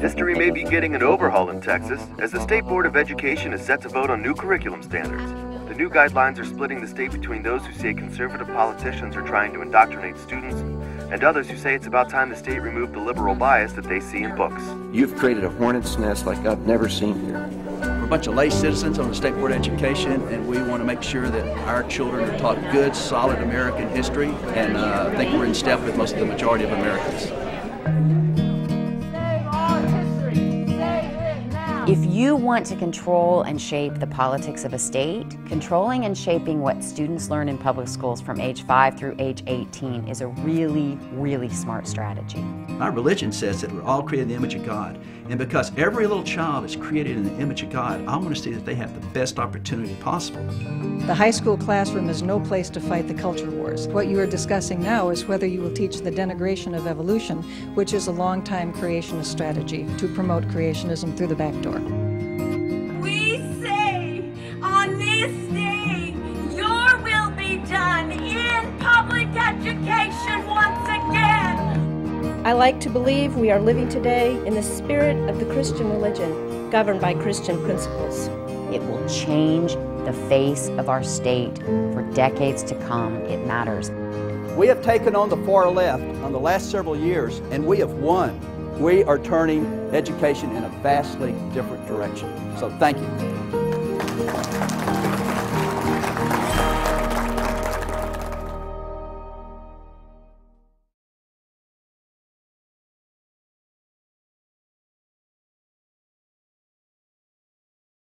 History may be getting an overhaul in Texas as the State Board of Education is set to vote on new curriculum standards. The new guidelines are splitting the state between those who say conservative politicians are trying to indoctrinate students and others who say it's about time the state removed the liberal bias that they see in books. You've created a hornet's nest like I've never seen here. We're a bunch of lay citizens on the State Board of Education, and we want to make sure that our children are taught good, solid American history, and uh, I think we're in step with most of the majority of Americans. If you want to control and shape the politics of a state, controlling and shaping what students learn in public schools from age 5 through age 18 is a really, really smart strategy. Our religion says that we're all created in the image of God. And because every little child is created in the image of God, I want to see that they have the best opportunity possible. The high school classroom is no place to fight the culture wars. What you are discussing now is whether you will teach the denigration of evolution, which is a long-time creationist strategy to promote creationism through the back door. We say on this day, your will be done in public education once again. I like to believe we are living today in the spirit of the Christian religion, governed by Christian principles. It will change the face of our state for decades to come. It matters. We have taken on the far left on the last several years, and we have won. We are turning education in a vastly different direction. So thank you.